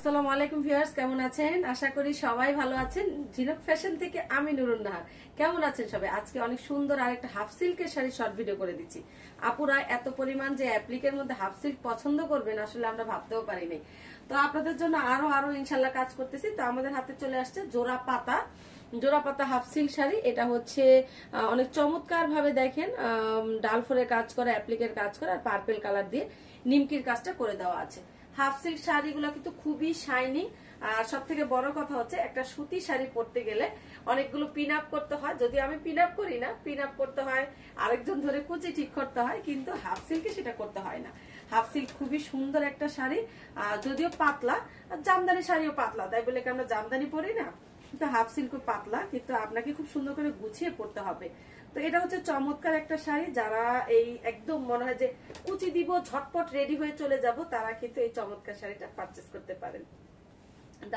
আসসালামু আলাইকুম ভিউয়ার্স, কেমন আছেন? আশা করি সবাই ভালো আছেন। ঝিনক ফ্যাশন থেকে আমি নুরুন নাহার। কেমন আছেন সবাই? আজকে অনেক সুন্দর আরেকটা হাফ সিল্কের শাড়ি শর্ট ভিডিও করে দিচ্ছি। আপুরা এত পরিমাণ যে অ্যাপ্লিকের মধ্যে হাফ সিল্ক পছন্দ করবেন, আসলে আমরা ভাবতেও পারিনি। তো আপনাদের জন্য আরও আরও ইনশাল্লাহ কাজ করতেছি। তো আমাদের হাতে চলে আসছে জোড়া পাতা। জোড়া পাতা হাফ সিল্ক শাড়ি। এটা হচ্ছে অনেক চমৎকার ভাবে দেখেন ডালফোরের কাজ করা অ্যাপ্লিকের কাজ করা, আর পার্পেল কালার দিয়ে নিমকির কাজটা করে দেওয়া আছে। হাফ সিল্ক শাড়িগুলো কিন্তু খুবই শাইনি আর সব থেকে বড় কথা হচ্ছে, একটা সুতি শাড়ি পরতে গেলে অনেকগুলো পিন আপ করতে হয়। যদি আমি পিন আপ করি না পিন আপ করতে হয়, আরেকজন ধরে কুচি ঠিক করতে হয়, কিন্তু হাফ সিল্কে সেটা করতে হয় না। হাফ সিল্ক খুবই সুন্দর একটা শাড়ি যদিও পাতলা জামদানি শাড়িও পাতলা, তাই বলে কি আমরা জামদানি পরি না? কিন্তু হাফ সিল্ক পাতলা, কিন্তু আপনাকে খুব সুন্দর করে গুছিয়ে পড়তে হবে। তো এটা হচ্ছে চমৎকার একটা শাড়ি। যারা এই একদম মনে হয় যে কুচি দিব, ঝটপট রেডি হয়ে চলে যাব, তারা কিন্তু এই চমৎকার শাড়িটা পারচেস করতে পারেন।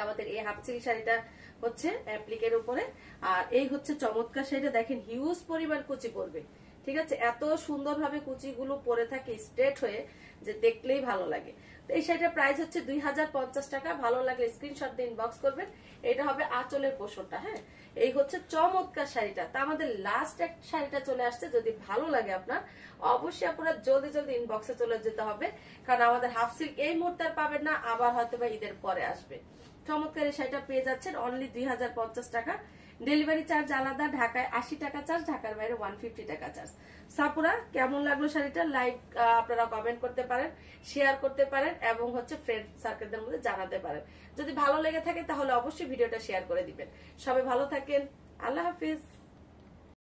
আমাদের এই হাফ শাড়িটা হচ্ছে অ্যাপ্লিকের উপরে। আর এই হচ্ছে চমৎকার শাড়িটা, দেখেন হিউজ পরিমাণ কুচি পড়বে। ঠিক আছে? এত সুন্দরভাবে কুচিগুলো পরে থাকে স্ট্রেট হয়ে যে দেখলেই ভালো লাগে। তো এই শাড়িটার প্রাইস হচ্ছে দুই হাজার পঞ্চাশ টাকা। ভালো লাগলে স্ক্রিনশট দিয়ে ইনবক্স করবেন। এটা হবে আঁচলের পোষণটা হ্যাঁ? এই হচ্ছে চমৎকার শাড়িটা। তা আমাদের লাস্ট এক শাড়িটা চলে আসছে। যদি ভালো লাগে আপনার, অবশ্যই আপনার জলদি জলদি ইনবক্সে চলে যেতে হবে। কারণ আমাদের হাফ সিল্ক এই মুহূর্তে পাবেন না, আবার হয়তো বা ঈদের পরে আসবে। চমৎকার এই শাড়িটা পেয়ে যাচ্ছেন অনলি দুই হাজার পঞ্চাশ টাকা। ডেলিভারি চার্জ আলাদা, ঢাকায় আশি টাকা চার্জ, ঢাকার বাইরে ওয়ান ফিফটি টাকা চার্জ। সাপুরা, কেমন লাগল শাড়িটা? লাইক আপনারা কমেন্ট করতে পারেন শেয়ার করতে পারেন, এবং হচ্ছে ফ্রেন্ড সার্কেলদের মধ্যে জানাতে পারেন। যদি ভালো লেগে থাকে, তাহলে অবশ্যই ভিডিওটা শেয়ার করে দিবেন। সবাই ভালো থাকেন। আল্লাহ হাফিজ।